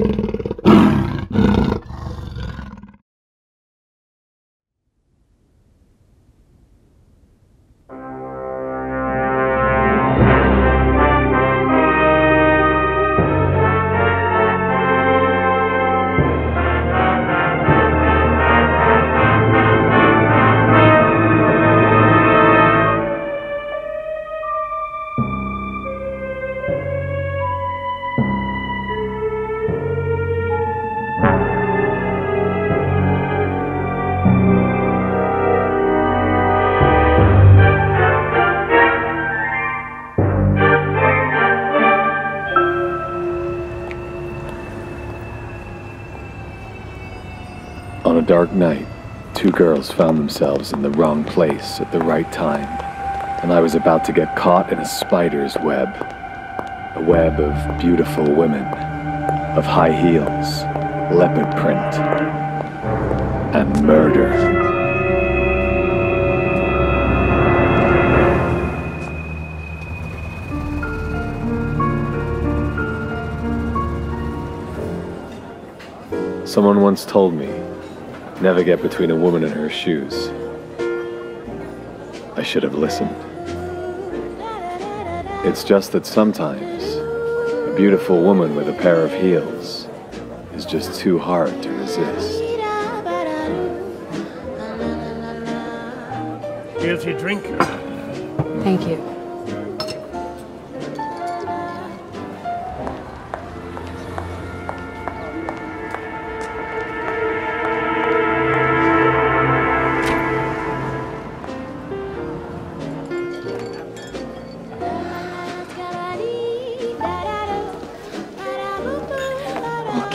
you On a dark night, two girls found themselves in the wrong place at the right time, and I was about to get caught in a spider's web. A web of beautiful women, of high heels, leopard print, and murder. Someone once told me, never get between a woman and her shoes. I should have listened. It's just that sometimes a beautiful woman with a pair of heels is just too hard to resist. Here's your drink. Thank you.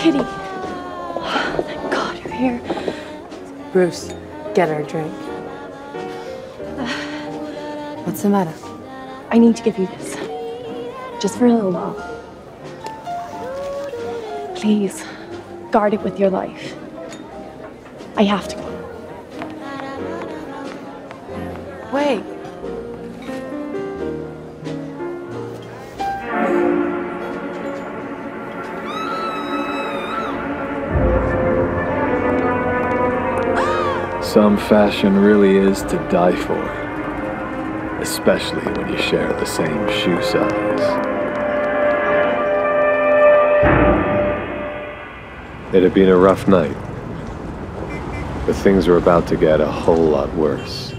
Kitty. Oh, thank God you're here. Bruce, get her a drink. What's the matter? I need to give you this. Just for a little while. Please, guard it with your life. I have to go. Some fashion really is to die for, especially when you share the same shoe size. It had been a rough night, but things were about to get a whole lot worse.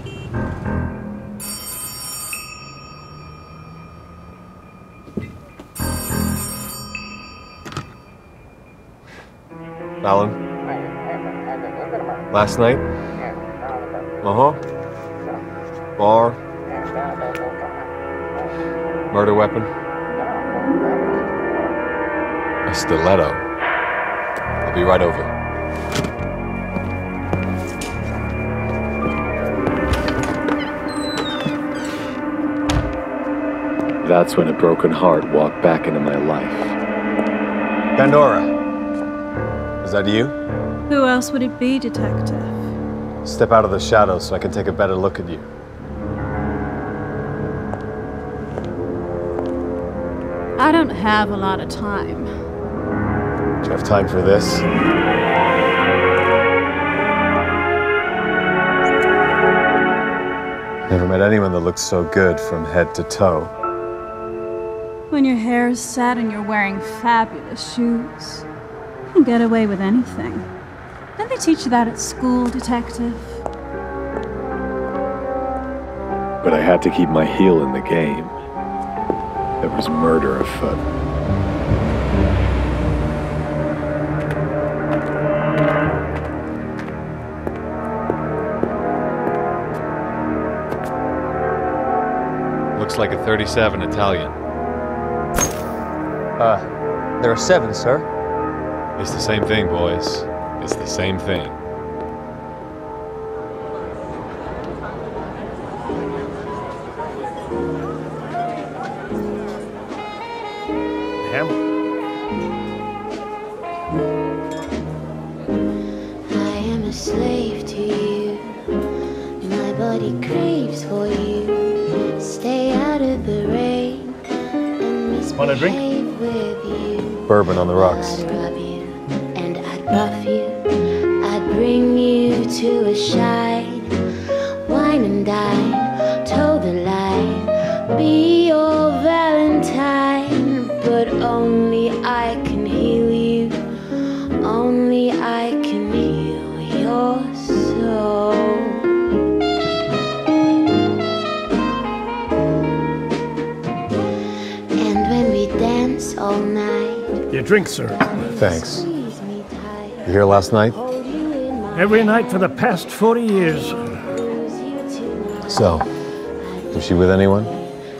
Alan? Last night? Uh huh. Bar? Murder weapon? A stiletto. I'll be right over. That's when a broken heart walked back into my life. Pandora. Is that you? Who else would it be, Detective? Step out of the shadows so I can take a better look at you. I don't have a lot of time. Do you have time for this? Never met anyone that looks so good from head to toe. When your hair is set and you're wearing fabulous shoes, you can get away with anything. Didn't they teach you that at school, Detective? But I had to keep my heel in the game. There was murder afoot. Looks like a 37 Italian. Uh, there are seven, sir. It's the same thing, boys. It's the same thing. Ham? I am a slave to you. My body craves for you. Stay out of the rain and Want a drink? with you. Bourbon on the rocks. Bring you to a shine, wine and dine, toe the line, be your valentine. But only I can heal you, only I can heal your soul. And when we dance all night, Your drink, sir. Thanks. squeeze me You here last night? Every night for the past 40 years. arms, you to So, was she with anyone?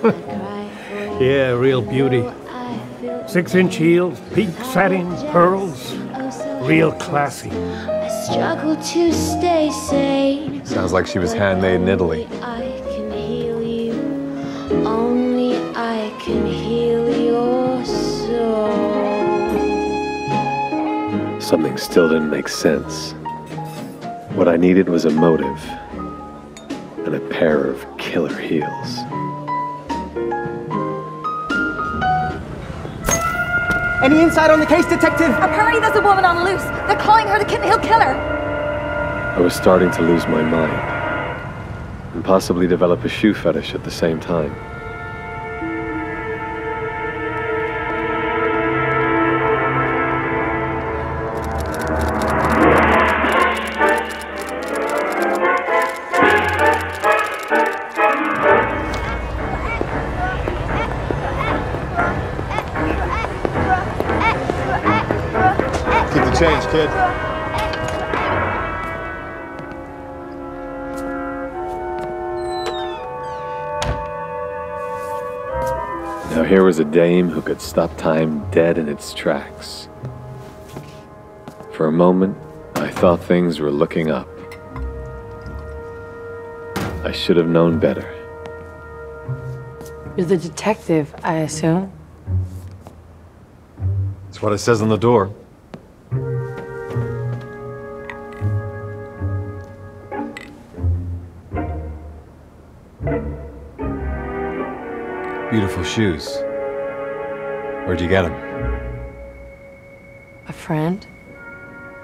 cry for you. Yeah, real beauty. Six inch heels, pink satin, pearls. Real classy. I struggle to stay sane. Sounds like she was handmade in Italy. I can heal you. Only I can heal your soul. Something still didn't make sense. What I needed was a motive and a pair of killer heels. Any insight on the case, detective? Apparently, there's a woman on loose. They're calling her the Kitten Heel Killer. I was starting to lose my mind and possibly develop a shoe fetish at the same time. Kid. Now here was a dame who could stop time dead in its tracks. For a moment, I thought things were looking up. I should have known better. You're the detective, I assume. That's what it says on the door. Beautiful shoes. Where'd you get them? A friend?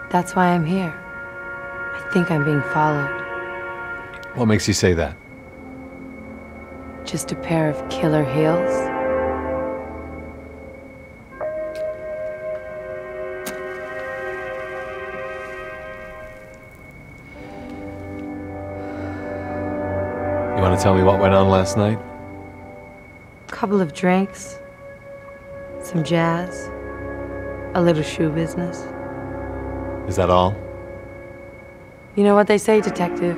That's why I'm here. I think I'm being followed. What makes you say that? Just a pair of killer heels? Want to tell me what went on last night? A couple of drinks, some jazz, a little shoe business. Is that all? You know what they say, detective?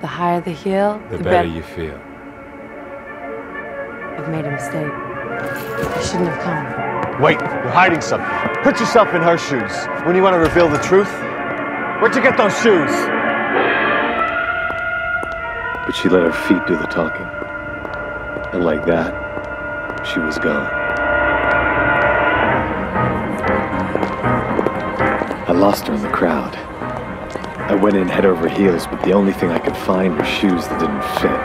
The higher the heel, The, the, better you feel. I've made a mistake. I shouldn't have come. Wait, you're hiding something. Put yourself in her shoes. When you want to reveal the truth? Where'd you get those shoes? But she let her feet do the talking. And like that, she was gone. I lost her in the crowd. I went in head over heels, but the only thing I could find were shoes that didn't fit.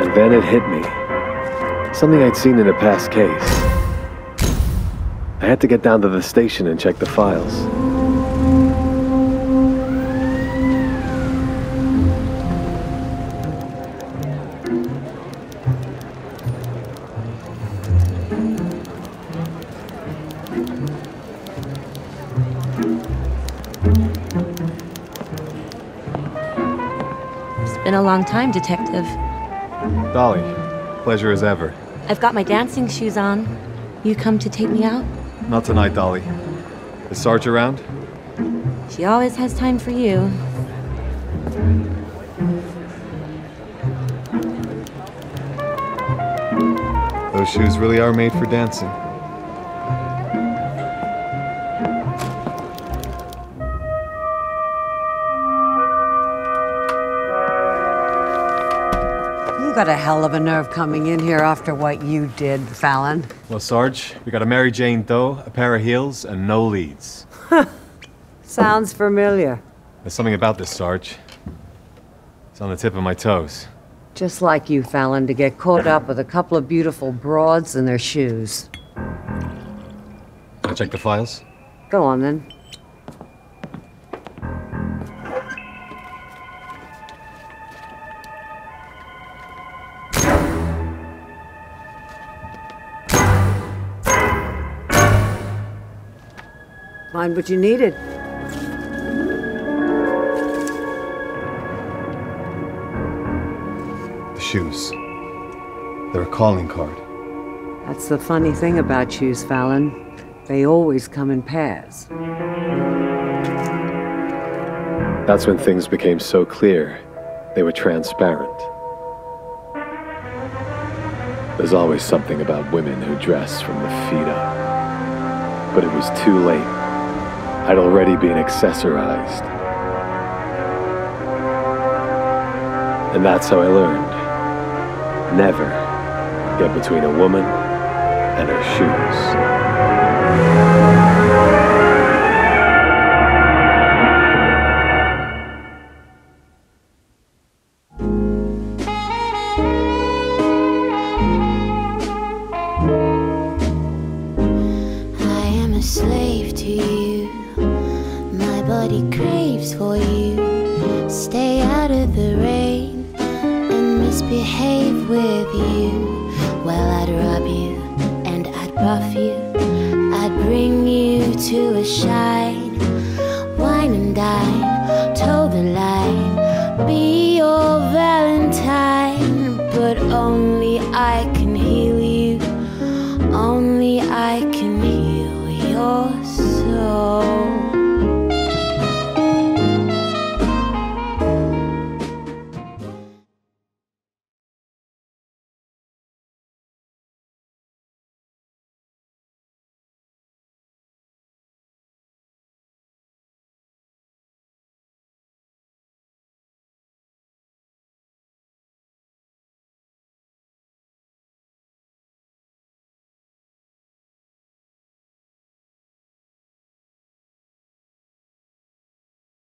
And then it hit me. Something I'd seen in a past case. I had to get down to the station and check the files. It's been a long time, Detective. Dolly, pleasure as ever. I've got my dancing shoes on. You come to take me out? Not tonight, Dolly. Is Sarge around? She always has time for you. Those shoes really are made for dancing. You got a hell of a nerve coming in here after what you did, Fallon. Well, Sarge, we got a Mary Jane Doe, a pair of heels, and no leads. Sounds familiar. There's something about this, Sarge. It's on the tip of my toes. Just like you, Fallon, to get caught up with a couple of beautiful broads and their shoes. Can I check the files? Go on then. Find what you needed. The shoes. They're a calling card. That's the funny thing about shoes, Fallon. They always come in pairs. That's when things became so clear. They were transparent. There's always something about women who dress from the feet up. But it was too late. I'd already been accessorized. And that's how I learned. Never get between a woman and her shoes. Body craves for you.